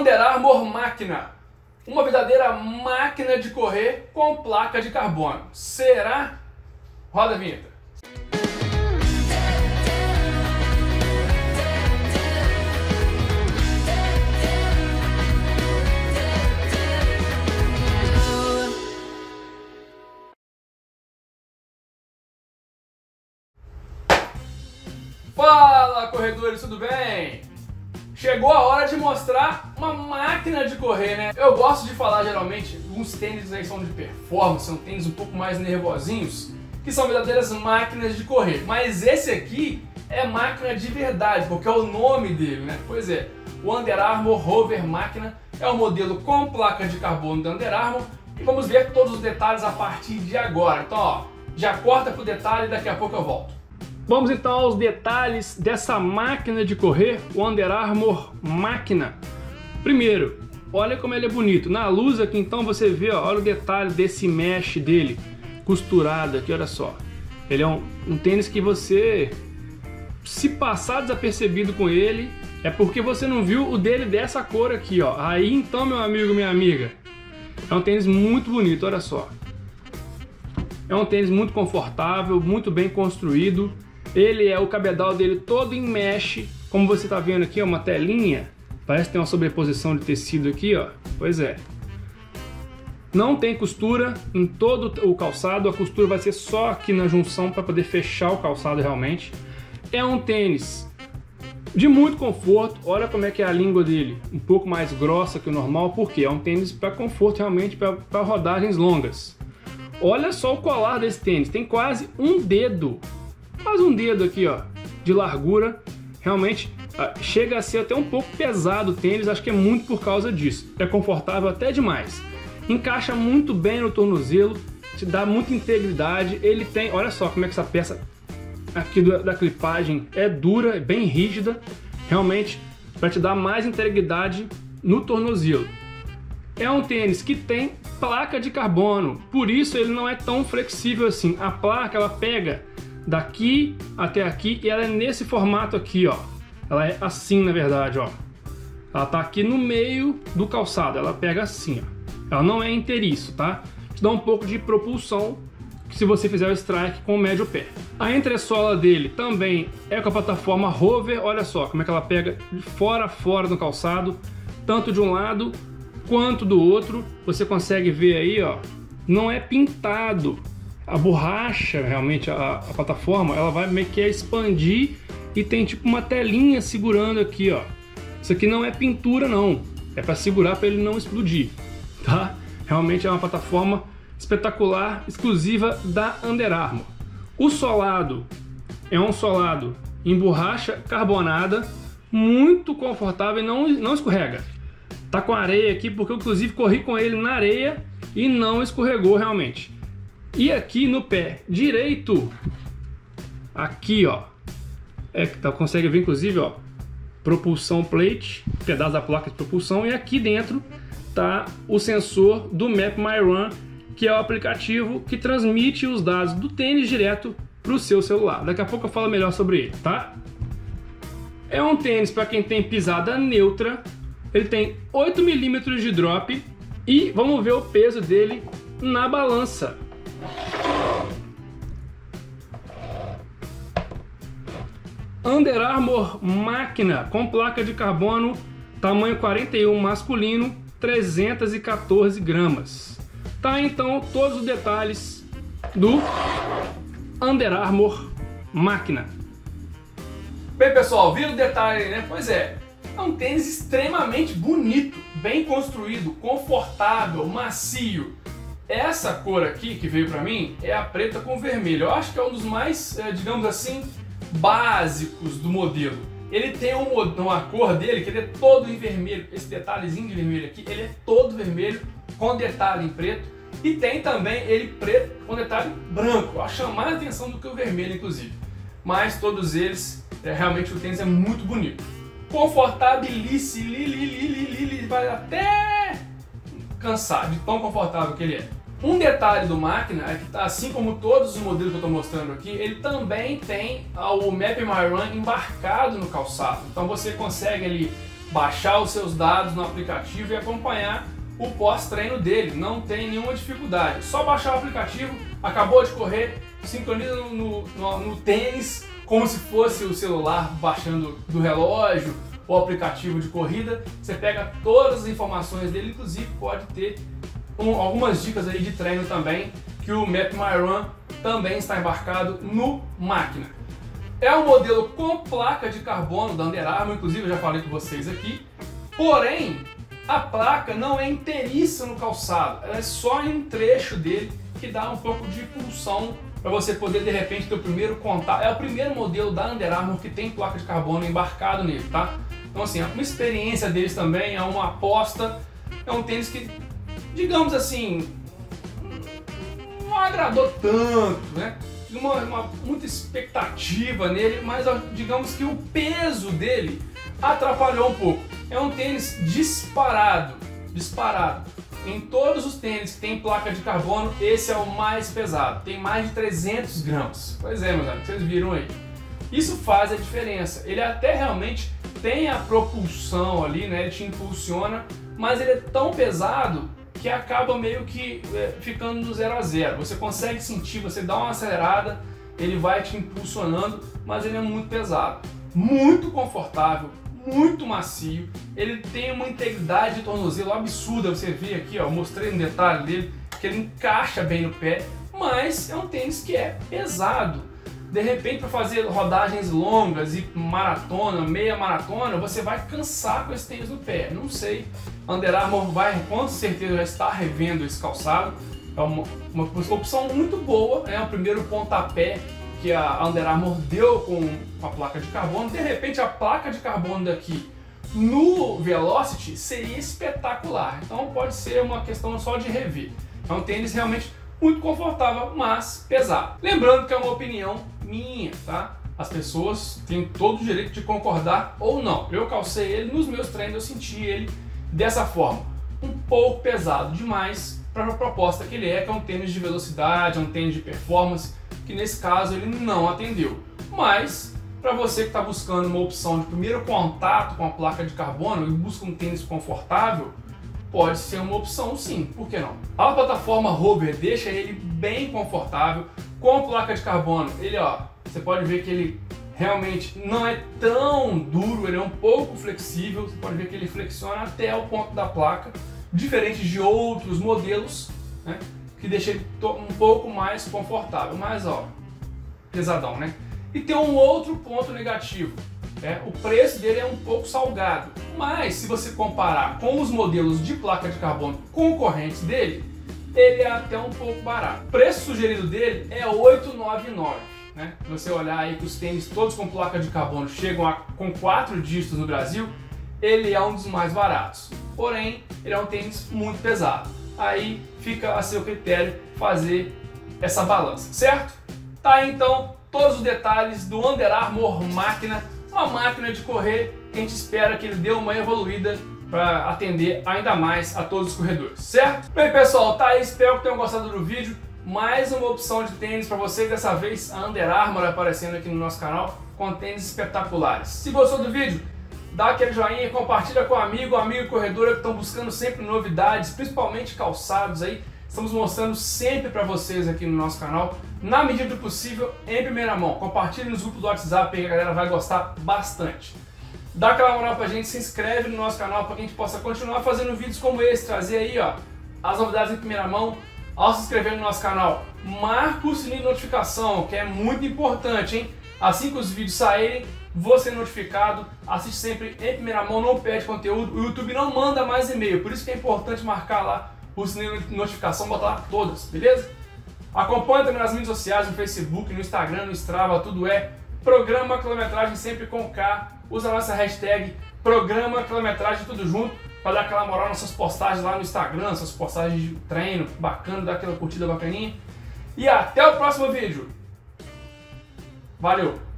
Under Armour Máquina. Uma verdadeira máquina de correr com placa de carbono. Será? Roda a vinheta. Fala corredores, tudo bem? Chegou a hora de mostrar uma máquina de correr, né? Eu gosto de falar geralmente, uns tênis aí são de performance, são tênis um pouco mais nervosinhos, que são verdadeiras máquinas de correr. Mas esse aqui é máquina de verdade, porque é o nome dele, né? Pois é, o Under Armour Rover Máquina é um modelo com placa de carbono da Under Armour e vamos ver todos os detalhes a partir de agora. Então, ó, já corta pro detalhe e daqui a pouco eu volto. Vamos então aos detalhes dessa máquina de correr, o Under Armour Máquina. Primeiro, olha como ele é bonito. Na luz aqui então você vê, ó, olha o detalhe desse mesh dele, costurado aqui, olha só. Ele é um, um tênis que você, se passar desapercebido com ele, é porque você não viu o dele dessa cor aqui, ó. Aí então, meu amigo, minha amiga, é um tênis muito bonito, olha só. É um tênis muito confortável, muito bem construído. Ele é o cabedal dele todo em mesh, como você está vendo aqui, é uma telinha. Parece que tem uma sobreposição de tecido aqui, ó. Pois é. Não tem costura em todo o calçado, a costura vai ser só aqui na junção para poder fechar o calçado realmente. É um tênis de muito conforto, olha como é que é a língua dele, um pouco mais grossa que o normal, porque é um tênis para conforto realmente, para rodagens longas. Olha só o colar desse tênis, tem quase um dedo quase um dedo aqui, ó, de largura. Realmente ah, chega a ser até um pouco pesado o tênis, acho que é muito por causa disso. É confortável até demais. Encaixa muito bem no tornozelo, te dá muita integridade. Ele tem, olha só como é que essa peça aqui da clipagem é dura, é bem rígida, realmente para te dar mais integridade no tornozelo. É um tênis que tem placa de carbono, por isso ele não é tão flexível assim. A placa ela pega daqui até aqui e ela é nesse formato aqui, ó. Ela é assim, na verdade, ó. Ela tá aqui no meio do calçado, ela pega assim, ó. Ela não é inteiriço, tá? Te dá um pouco de propulsão se você fizer o strike com o médio pé. A entressola dele também é com a plataforma Rover, olha só como é que ela pega de fora a fora do calçado, tanto de um lado quanto do outro. Você consegue ver aí, ó, não é pintado, a borracha, realmente, a, a, plataforma, ela vai meio que expandir e tem tipo uma telinha segurando aqui, ó. Isso aqui não é pintura não, é para segurar para ele não explodir, tá? Realmente é uma plataforma espetacular, exclusiva da Under Armour. O solado é um solado em borracha carbonada, muito confortável e não, não escorrega. Tá com areia aqui porque eu inclusive corri com ele na areia e não escorregou realmente. E aqui no pé direito, aqui ó, é que tá, consegue ver inclusive ó, propulsão plate, pedaço da placa de propulsão, e aqui dentro tá o sensor do Map My Run, que é o aplicativo que transmite os dados do tênis direto para o seu celular. Daqui a pouco eu falo melhor sobre ele, tá? É um tênis para quem tem pisada neutra, ele tem 8 milímetros de drop e vamos ver o peso dele na balança. Under Armour máquina com placa de carbono tamanho 41 masculino 314 gramas. Tá então todos os detalhes do Under Armour máquina. Bem pessoal viram o detalhe né? Pois é é um tênis extremamente bonito bem construído confortável macio essa cor aqui que veio para mim é a preta com vermelho. Eu acho que é um dos mais, é, digamos assim, básicos do modelo. Ele tem um, uma cor dele que ele é todo em vermelho. Esse detalhezinho de vermelho aqui, ele é todo vermelho com detalhe em preto. E tem também ele preto com detalhe branco. Eu acho mais atenção do que o vermelho, inclusive. Mas todos eles, é, realmente o tênis é muito bonito. Confortabilíssimo, vai até cansar de tão confortável que ele é. Um detalhe do máquina é que, assim como todos os modelos que eu estou mostrando aqui, ele também tem o Map My Run embarcado no calçado. Então você consegue ali baixar os seus dados no aplicativo e acompanhar o pós-treino dele. Não tem nenhuma dificuldade. Só baixar o aplicativo, acabou de correr, sincroniza no, no, no tênis, como se fosse o celular baixando do relógio o aplicativo de corrida. Você pega todas as informações dele, inclusive pode ter um, algumas dicas aí de treino também, que o Map My Run também está embarcado no máquina. É um modelo com placa de carbono da Under Armour, inclusive eu já falei com vocês aqui. Porém, a placa não é inteiriça no calçado, ela é só em um trecho dele que dá um pouco de impulsão para você poder de repente ter o primeiro contato. É o primeiro modelo da Under Armour que tem placa de carbono embarcado nele, tá? Então assim, uma experiência deles também é uma aposta, é um tênis que, digamos assim, não agradou tanto, né? Uma, uma, muita expectativa nele, mas digamos que o peso dele atrapalhou um pouco. É um tênis disparado, disparado. Em todos os tênis que tem placa de carbono, esse é o mais pesado. Tem mais de 300 gramas. Pois é, meus amigos, vocês viram aí. Isso faz a diferença. Ele até realmente tem a propulsão ali, né? Ele te impulsiona, mas ele é tão pesado que acaba meio que é, ficando no zero a zero. Você consegue sentir, você dá uma acelerada, ele vai te impulsionando, mas ele é muito pesado. Muito confortável, muito macio, ele tem uma integridade de tornozelo absurda, você vê aqui, ó, mostrei um detalhe dele, que ele encaixa bem no pé, mas é um tênis que é pesado. De repente, para fazer rodagens longas e maratona, meia maratona, você vai cansar com esse tênis no pé. Não sei. Under Armour vai com certeza já estar revendo esse calçado. É uma, uma opção muito boa, é né? o primeiro pontapé que a Under Armour deu com a placa de carbono. De repente, a placa de carbono daqui no Velocity seria espetacular. Então pode ser uma questão só de rever. É um tênis realmente muito confortável, mas pesado. Lembrando que é uma opinião minha, tá? As pessoas têm todo o direito de concordar ou não. Eu calcei ele nos meus treinos, eu senti ele dessa forma. Um pouco pesado demais para a proposta que ele é, que é um tênis de velocidade, é um tênis de performance, que nesse caso ele não atendeu. Mas, para você que está buscando uma opção de primeiro contato com a placa de carbono e busca um tênis confortável, pode ser uma opção sim, por que não? A plataforma Rover deixa ele bem confortável, com a placa de carbono, ele ó, você pode ver que ele realmente não é tão duro, ele é um pouco flexível, você pode ver que ele flexiona até o ponto da placa, diferente de outros modelos, né, que deixa ele um pouco mais confortável, mas ó, pesadão, né? E tem um outro ponto negativo, é, o preço dele é um pouco salgado, mas se você comparar com os modelos de placa de carbono concorrentes dele, ele é até um pouco barato. O preço sugerido dele é 899. Né? Você olhar aí que os tênis todos com placa de carbono chegam a, com 4 dígitos no Brasil, ele é um dos mais baratos. Porém, ele é um tênis muito pesado. Aí fica a seu critério fazer essa balança, certo? Tá aí então todos os detalhes do Under Armour Máquina, uma máquina de correr que a gente espera que ele dê uma evoluída para atender ainda mais a todos os corredores, certo? Bem pessoal, tá aí, espero que tenham gostado do vídeo. Mais uma opção de tênis para vocês, dessa vez a Under Armour aparecendo aqui no nosso canal com tênis espetaculares. Se gostou do vídeo, dá aquele joinha, compartilha com amigo, amigo corredora que estão buscando sempre novidades, principalmente calçados aí. Estamos mostrando sempre para vocês aqui no nosso canal, na medida do possível, em primeira mão. Compartilhe nos grupos do WhatsApp aí a galera vai gostar bastante. Dá aquela moral pra gente, se inscreve no nosso canal para que a gente possa continuar fazendo vídeos como esse, trazer aí ó, as novidades em primeira mão. Ao se inscrever no nosso canal, marca o sininho de notificação, que é muito importante, hein? Assim que os vídeos saírem, você é notificado, assiste sempre em primeira mão, não perde conteúdo. O YouTube não manda mais e-mail, por isso que é importante marcar lá o sininho de notificação, botar lá todas, beleza? Acompanhe também nas mídias sociais, no Facebook, no Instagram, no Strava, tudo é Programa Quilometragem sempre com K usa a nossa hashtag programa quilometragem tudo junto para dar aquela moral nas suas postagens lá no Instagram, suas postagens de treino bacana, dar aquela curtida bacaninha. E até o próximo vídeo. Valeu!